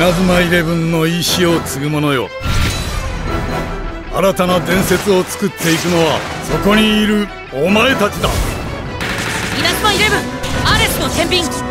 稲妻イレブンの意志を継ぐ者よ。新たな伝説を作っていくのはそこにいるお前たちだ。稲妻イレブンアレスの天秤。